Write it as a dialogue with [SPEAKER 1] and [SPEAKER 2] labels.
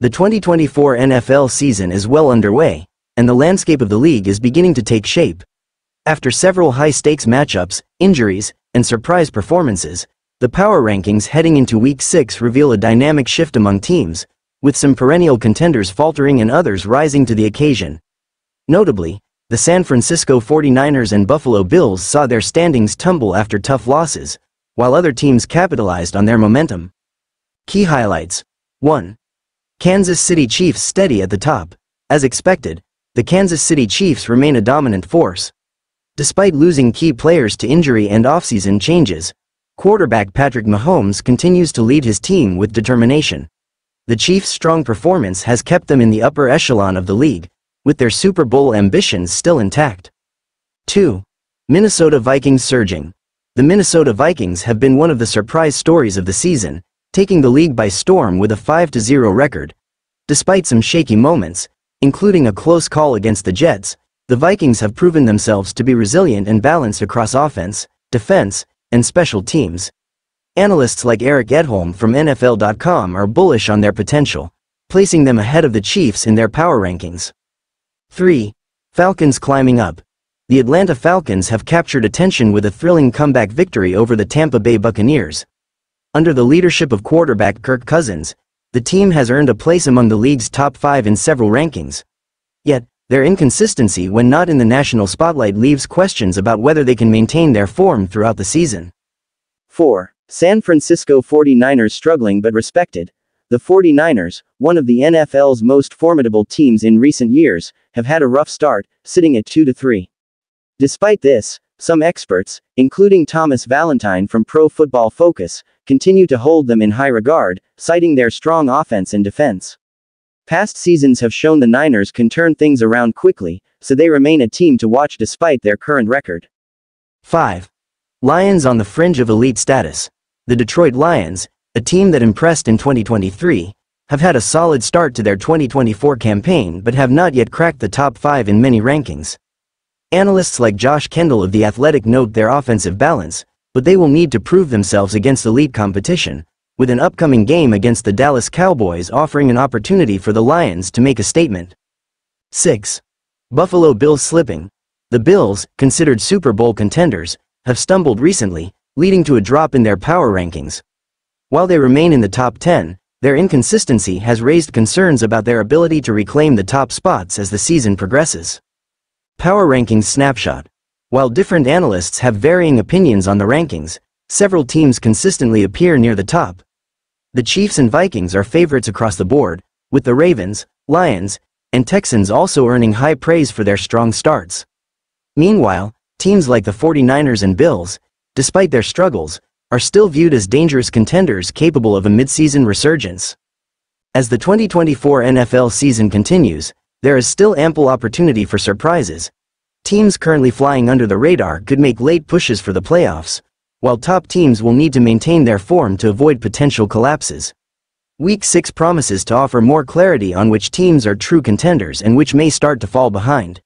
[SPEAKER 1] The 2024 NFL season is well underway, and the landscape of the league is beginning to take shape. After several high-stakes matchups, injuries, and surprise performances, the power rankings heading into Week 6 reveal a dynamic shift among teams, with some perennial contenders faltering and others rising to the occasion. Notably, the San Francisco 49ers and Buffalo Bills saw their standings tumble after tough losses, while other teams capitalized on their momentum. Key highlights 1. Kansas City Chiefs steady at the top. As expected, the Kansas City Chiefs remain a dominant force. Despite losing key players to injury and offseason changes, quarterback Patrick Mahomes continues to lead his team with determination. The Chiefs' strong performance has kept them in the upper echelon of the league, with their Super Bowl ambitions still intact. 2. Minnesota Vikings surging. The Minnesota Vikings have been one of the surprise stories of the season, taking the league by storm with a 5-0 record. Despite some shaky moments, including a close call against the Jets, the Vikings have proven themselves to be resilient and balanced across offense, defense, and special teams. Analysts like Eric Edholm from NFL.com are bullish on their potential, placing them ahead of the Chiefs in their power rankings. 3. Falcons climbing up. The Atlanta Falcons have captured attention with a thrilling comeback victory over the Tampa Bay Buccaneers. Under the leadership of quarterback Kirk Cousins, the team has earned a place among the league's top five in several rankings. Yet, their inconsistency when not in the national spotlight leaves questions about whether they can maintain their form throughout the season. 4. San Francisco 49ers struggling but respected. The 49ers, one of the NFL's most formidable teams in recent years, have had a rough start, sitting at 2-3. Despite this, some experts, including Thomas Valentine from Pro Football Focus, continue to hold them in high regard, citing their strong offense and defense. Past seasons have shown the Niners can turn things around quickly, so they remain a team to watch despite their current record. 5. Lions on the fringe of elite status. The Detroit Lions, a team that impressed in 2023, have had a solid start to their 2024 campaign but have not yet cracked the top 5 in many rankings. Analysts like Josh Kendall of The Athletic note their offensive balance, but they will need to prove themselves against elite competition, with an upcoming game against the Dallas Cowboys offering an opportunity for the Lions to make a statement. 6. Buffalo Bills slipping. The Bills, considered Super Bowl contenders, have stumbled recently, leading to a drop in their power rankings. While they remain in the top 10, their inconsistency has raised concerns about their ability to reclaim the top spots as the season progresses. Power Rankings Snapshot While different analysts have varying opinions on the rankings, several teams consistently appear near the top, the Chiefs and Vikings are favorites across the board, with the Ravens, Lions, and Texans also earning high praise for their strong starts. Meanwhile, teams like the 49ers and Bills, despite their struggles, are still viewed as dangerous contenders capable of a midseason resurgence. As the 2024 NFL season continues, there is still ample opportunity for surprises. Teams currently flying under the radar could make late pushes for the playoffs, while top teams will need to maintain their form to avoid potential collapses. Week 6 promises to offer more clarity on which teams are true contenders and which may start to fall behind.